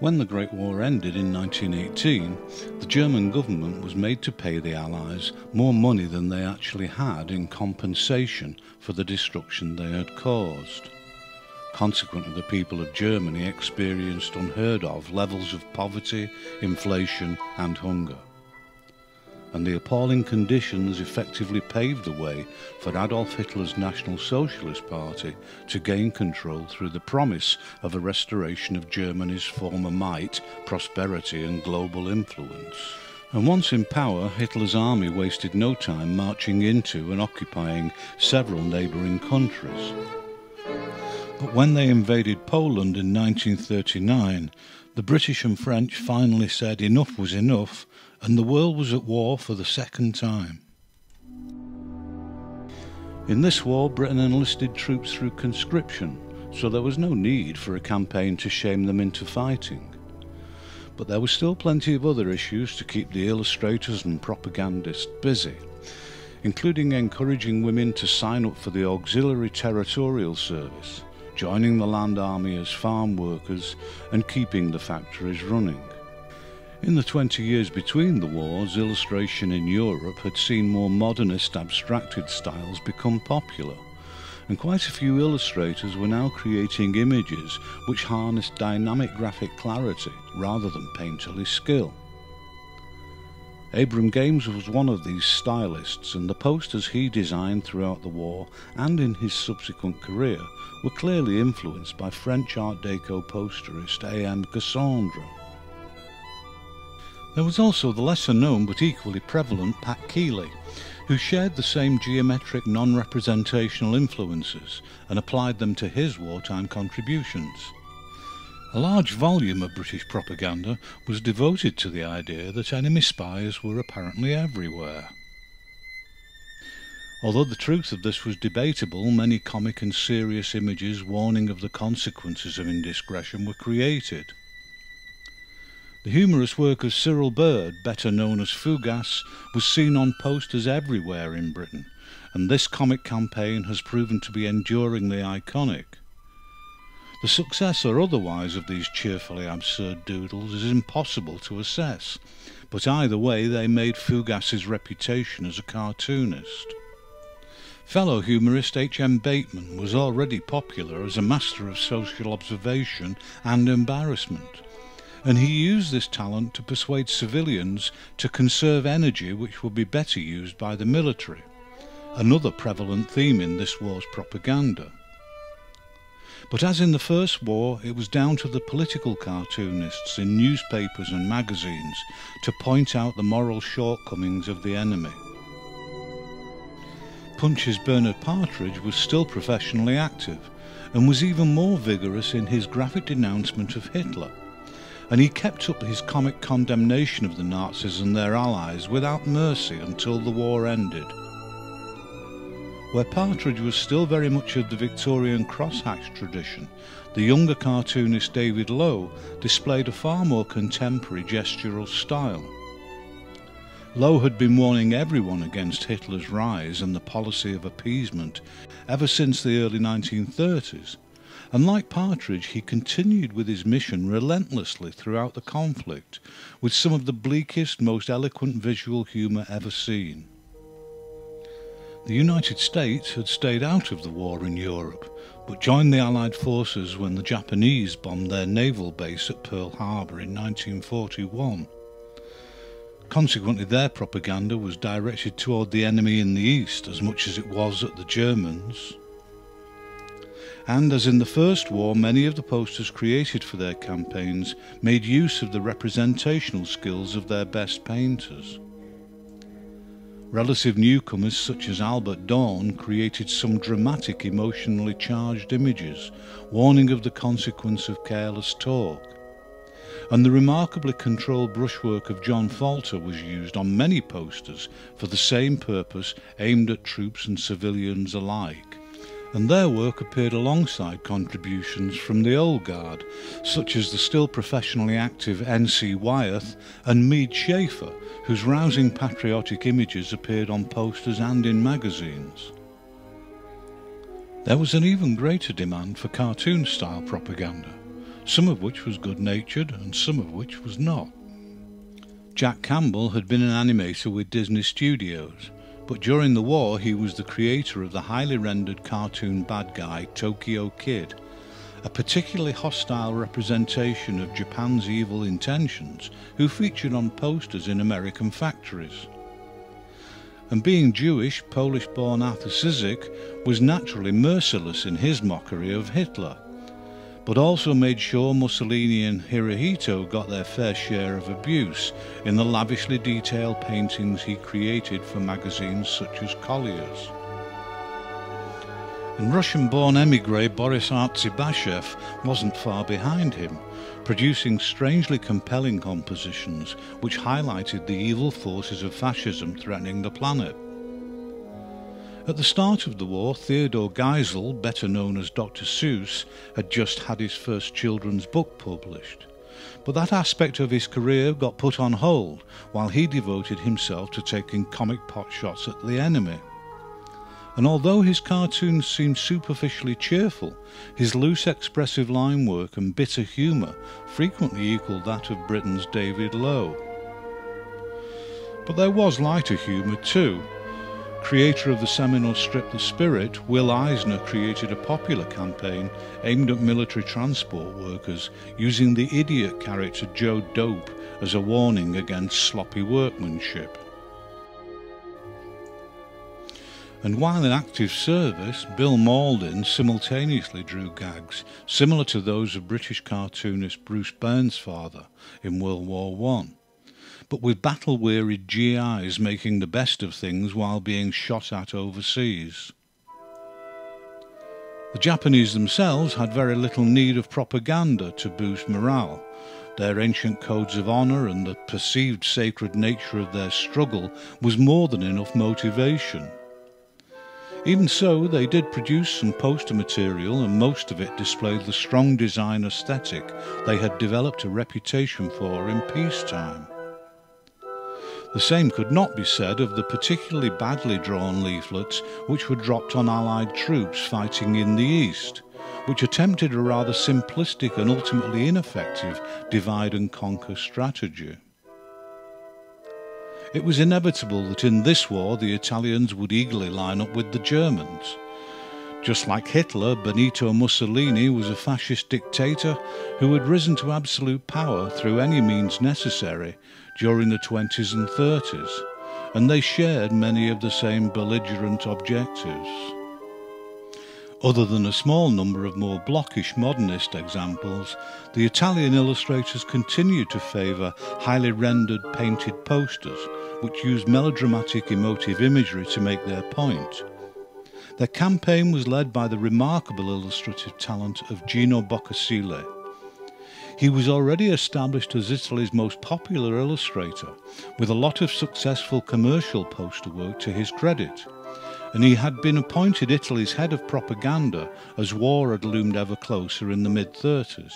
When the Great War ended in 1918, the German government was made to pay the Allies more money than they actually had in compensation for the destruction they had caused. Consequently, the people of Germany experienced unheard of levels of poverty, inflation, and hunger and the appalling conditions effectively paved the way for Adolf Hitler's National Socialist Party to gain control through the promise of a restoration of Germany's former might, prosperity, and global influence. And once in power, Hitler's army wasted no time marching into and occupying several neighbouring countries. But when they invaded Poland in 1939, the British and French finally said enough was enough and the world was at war for the second time. In this war, Britain enlisted troops through conscription, so there was no need for a campaign to shame them into fighting. But there were still plenty of other issues to keep the illustrators and propagandists busy, including encouraging women to sign up for the Auxiliary Territorial Service, joining the Land Army as farm workers, and keeping the factories running. In the 20 years between the wars, illustration in Europe had seen more modernist abstracted styles become popular, and quite a few illustrators were now creating images which harnessed dynamic graphic clarity rather than painterly skill. Abram Games was one of these stylists, and the posters he designed throughout the war and in his subsequent career were clearly influenced by French Art Deco posterist A.M. Cassandre. There was also the lesser known but equally prevalent Pat Keely, who shared the same geometric non-representational influences and applied them to his wartime contributions. A large volume of British propaganda was devoted to the idea that enemy spies were apparently everywhere. Although the truth of this was debatable, many comic and serious images warning of the consequences of indiscretion were created. The humorous work of Cyril Bird, better known as Fougasse, was seen on posters everywhere in Britain, and this comic campaign has proven to be enduringly iconic. The success or otherwise of these cheerfully absurd doodles is impossible to assess, but either way they made Fougasse's reputation as a cartoonist. Fellow humorist H. M. Bateman was already popular as a master of social observation and embarrassment and he used this talent to persuade civilians to conserve energy which would be better used by the military, another prevalent theme in this war's propaganda. But as in the First War, it was down to the political cartoonists in newspapers and magazines to point out the moral shortcomings of the enemy. Punch's Bernard Partridge was still professionally active and was even more vigorous in his graphic denouncement of Hitler and he kept up his comic condemnation of the Nazis and their allies without mercy until the war ended. Where Partridge was still very much of the Victorian crosshatch tradition, the younger cartoonist David Low displayed a far more contemporary gestural style. Low had been warning everyone against Hitler's rise and the policy of appeasement ever since the early 1930s, and like Partridge, he continued with his mission relentlessly throughout the conflict, with some of the bleakest, most eloquent visual humour ever seen. The United States had stayed out of the war in Europe, but joined the Allied forces when the Japanese bombed their naval base at Pearl Harbor in 1941. Consequently, their propaganda was directed toward the enemy in the east as much as it was at the Germans and as in the First War, many of the posters created for their campaigns made use of the representational skills of their best painters. Relative newcomers such as Albert Dorne created some dramatic emotionally charged images, warning of the consequence of careless talk. And the remarkably controlled brushwork of John Falter was used on many posters for the same purpose aimed at troops and civilians alike and their work appeared alongside contributions from the old guard, such as the still professionally active N.C. Wyeth and Mead Schaeffer, whose rousing patriotic images appeared on posters and in magazines. There was an even greater demand for cartoon-style propaganda, some of which was good natured and some of which was not. Jack Campbell had been an animator with Disney Studios, but during the war he was the creator of the highly rendered cartoon bad guy Tokyo Kid, a particularly hostile representation of Japan's evil intentions who featured on posters in American factories. And being Jewish, Polish-born Arthur Szyk was naturally merciless in his mockery of Hitler but also made sure Mussolini and Hirohito got their fair share of abuse in the lavishly detailed paintings he created for magazines such as Collier's. And Russian-born emigre Boris Artzybashev wasn't far behind him, producing strangely compelling compositions which highlighted the evil forces of fascism threatening the planet. At the start of the war, Theodore Geisel, better known as Dr. Seuss, had just had his first children's book published. But that aspect of his career got put on hold while he devoted himself to taking comic pot shots at the enemy. And although his cartoons seemed superficially cheerful, his loose expressive line work and bitter humour frequently equalled that of Britain's David Low. But there was lighter humour too, Creator of the seminal strip The Spirit, Will Eisner created a popular campaign aimed at military transport workers using the idiot character Joe Dope as a warning against sloppy workmanship. And while in active service, Bill Mauldin simultaneously drew gags similar to those of British cartoonist Bruce Bairnsfather in World War One but with battle-wearied GIs making the best of things while being shot at overseas. The Japanese themselves had very little need of propaganda to boost morale. Their ancient codes of honour and the perceived sacred nature of their struggle was more than enough motivation. Even so, they did produce some poster material and most of it displayed the strong design aesthetic they had developed a reputation for in peacetime. The same could not be said of the particularly badly drawn leaflets which were dropped on Allied troops fighting in the East, which attempted a rather simplistic and ultimately ineffective divide and conquer strategy. It was inevitable that in this war the Italians would eagerly line up with the Germans. Just like Hitler, Benito Mussolini was a fascist dictator who had risen to absolute power through any means necessary during the 20s and 30s, and they shared many of the same belligerent objectives. Other than a small number of more blockish modernist examples, the Italian illustrators continued to favour highly rendered painted posters, which used melodramatic emotive imagery to make their point. Their campaign was led by the remarkable illustrative talent of Gino Boccasile, he was already established as Italy's most popular illustrator, with a lot of successful commercial poster work to his credit, and he had been appointed Italy's head of propaganda as war had loomed ever closer in the mid 30s.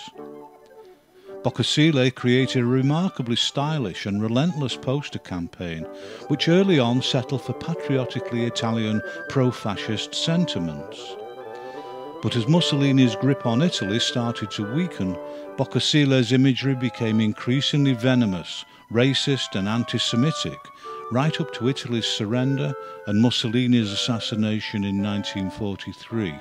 Boccasile created a remarkably stylish and relentless poster campaign, which early on settled for patriotically Italian pro fascist sentiments. But as Mussolini's grip on Italy started to weaken, Boccasile's imagery became increasingly venomous, racist and anti-Semitic, right up to Italy's surrender and Mussolini's assassination in 1943.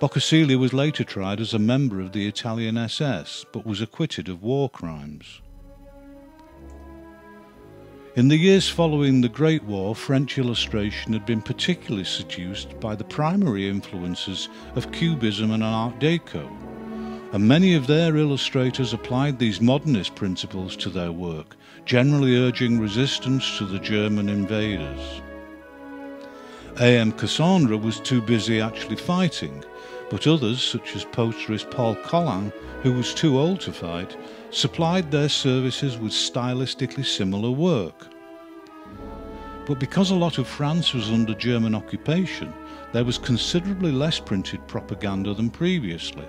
Boccasile was later tried as a member of the Italian SS, but was acquitted of war crimes. In the years following the Great War, French illustration had been particularly seduced by the primary influences of Cubism and Art Deco, and many of their illustrators applied these modernist principles to their work, generally urging resistance to the German invaders. A.M. Cassandre was too busy actually fighting, but others, such as posterist Paul Colin, who was too old to fight, supplied their services with stylistically similar work. But because a lot of France was under German occupation, there was considerably less printed propaganda than previously,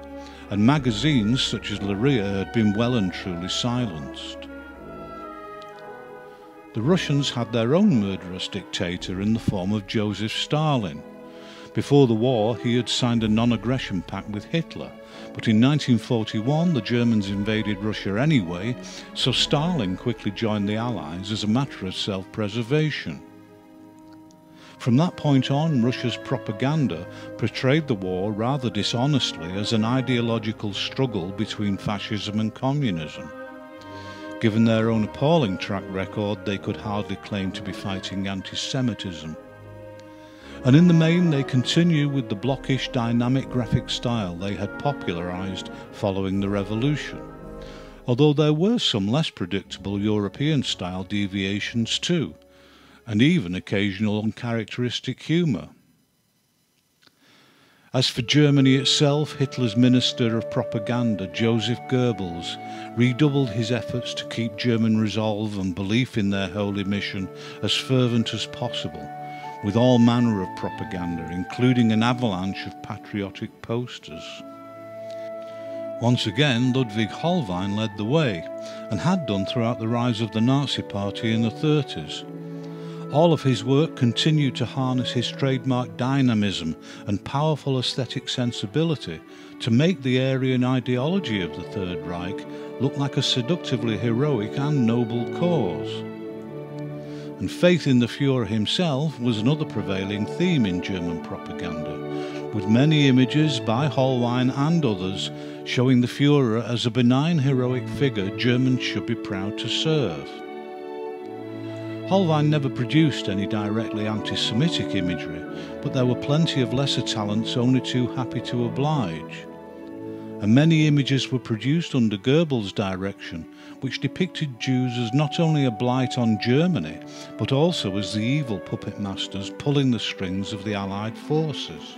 and magazines such as Le Rire had been well and truly silenced. The Russians had their own murderous dictator in the form of Joseph Stalin, Before the war, he had signed a non aggression pact with Hitler, but in 1941 the Germans invaded Russia anyway, so Stalin quickly joined the Allies as a matter of self preservation. From that point on, Russia's propaganda portrayed the war rather dishonestly as an ideological struggle between fascism and communism. Given their own appalling track record, they could hardly claim to be fighting anti Semitism. And in the main, they continue with the blockish dynamic graphic style they had popularised following the revolution. Although there were some less predictable European style deviations too, and even occasional uncharacteristic humour. As for Germany itself, Hitler's Minister of Propaganda, Joseph Goebbels, redoubled his efforts to keep German resolve and belief in their holy mission as fervent as possible, with all manner of propaganda, including an avalanche of patriotic posters. Once again, Ludwig Hohlwein led the way, and had done throughout the rise of the Nazi Party in the 30s. All of his work continued to harness his trademark dynamism and powerful aesthetic sensibility to make the Aryan ideology of the Third Reich look like a seductively heroic and noble cause. And faith in the Fuhrer himself was another prevailing theme in German propaganda, with many images by Hohlwein and others showing the Fuhrer as a benign heroic figure Germans should be proud to serve. Hohlwein never produced any directly anti-Semitic imagery, but there were plenty of lesser talents only too happy to oblige. And many images were produced under Goebbels' direction, which depicted Jews as not only a blight on Germany, but also as the evil puppet masters pulling the strings of the Allied forces.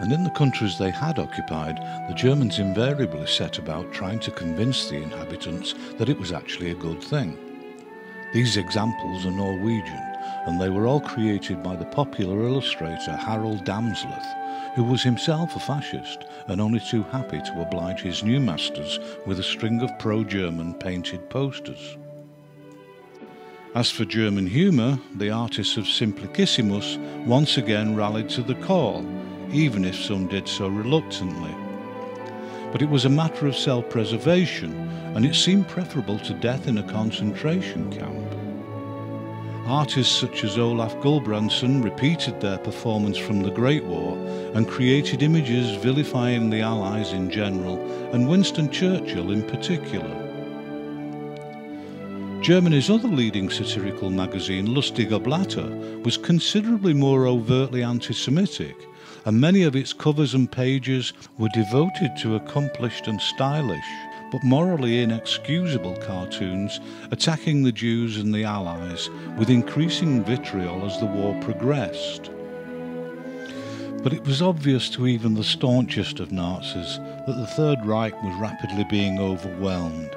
And in the countries they had occupied, the Germans invariably set about trying to convince the inhabitants that it was actually a good thing. These examples are Norwegian, and they were all created by the popular illustrator Harald Damsleth, who was himself a fascist and only too happy to oblige his new masters with a string of pro-German painted posters. As for German humour, the artists of Simplicissimus once again rallied to the call, even if some did so reluctantly. But it was a matter of self-preservation, and it seemed preferable to death in a concentration camp. Artists such as Olaf Gulbransson repeated their performance from the Great War and created images vilifying the Allies in general and Winston Churchill in particular. Germany's other leading satirical magazine, Lustiger Blätter, was considerably more overtly anti Semitic, and many of its covers and pages were devoted to accomplished and stylish but morally inexcusable cartoons attacking the Jews and the Allies with increasing vitriol as the war progressed. But it was obvious to even the staunchest of Nazis that the Third Reich was rapidly being overwhelmed.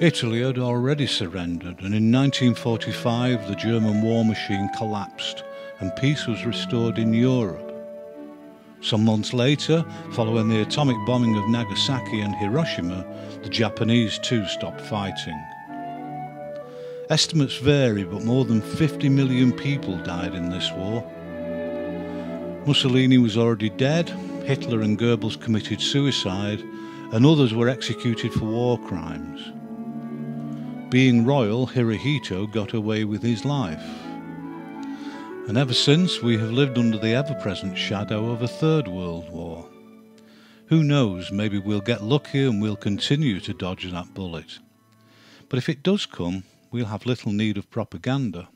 Italy had already surrendered, and in 1945 the German war machine collapsed and peace was restored in Europe. Some months later, following the atomic bombing of Nagasaki and Hiroshima, the Japanese too stopped fighting. Estimates vary, but more than 50 million people died in this war. Mussolini was already dead, Hitler and Goebbels committed suicide, and others were executed for war crimes. Being royal, Hirohito got away with his life. And ever since, we have lived under the ever present shadow of a Third World War. Who knows, maybe we'll get lucky and we'll continue to dodge that bullet. But if it does come, we'll have little need of propaganda.